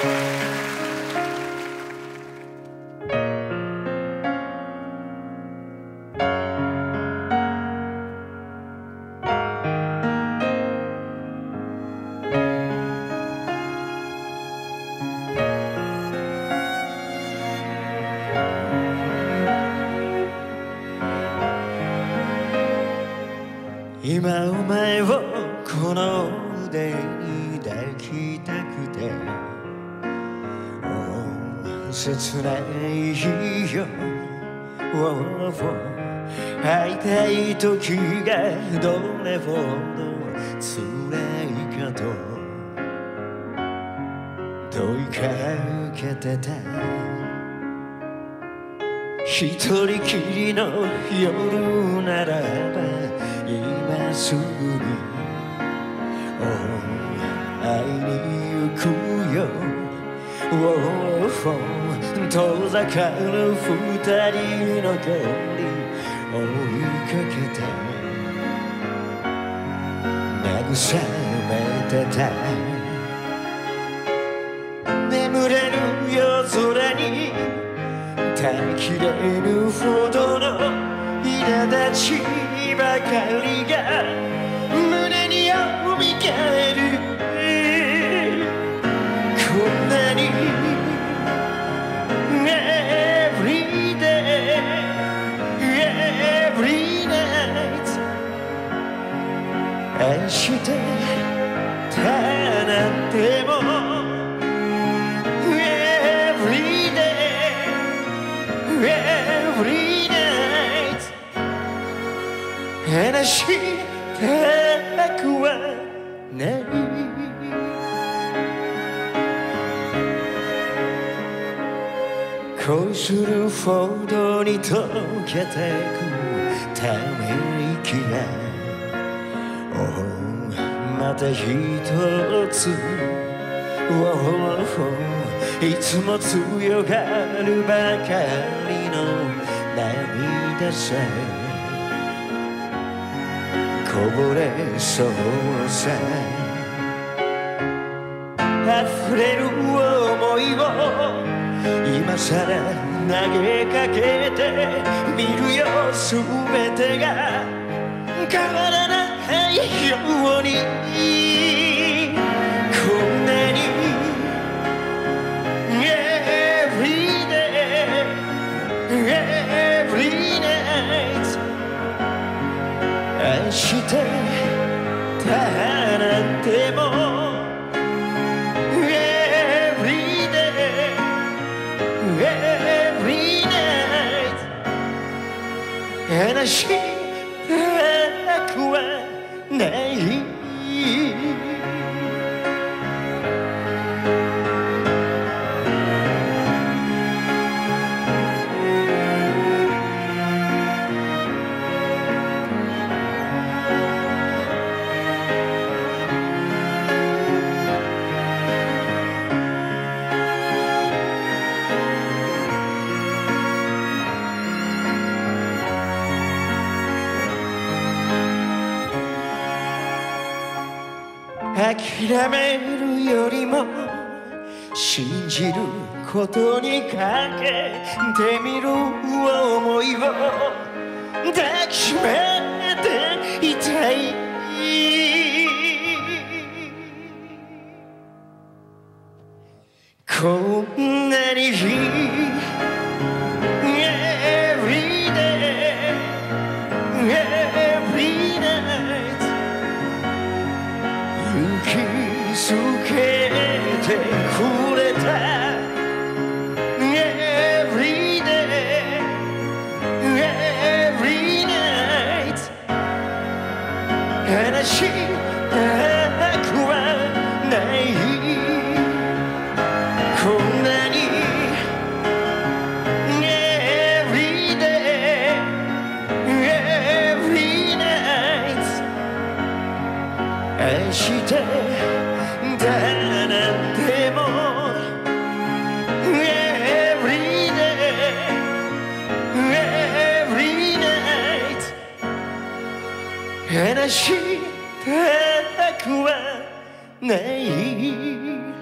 今お前をこの腕に抱きたく切ない日よ。会いたい時がどれほど辛いかと問いかけてた。一人きりの夜ならば今すぐに、遠ざかる二人の距離追いかけて慰めてた眠れる夜空に耐えきれぬほどの苛立ちばかりが胸によみがえるしてたなんても Every day Every night 話したくはない恋するほどに溶けてくため息が、また一つ、oh、いつも強がるばかりの涙さこぼれそうさ溢れる想いを今さら投げかけてみるよ全てが変わらない。ようにこんなに Every day Every night 愛してたなんても Every day Every night 話した諦めるよりも信じることにかけてみる思いを抱きしめていたいくれた Every day Every night 話したくはない してくれない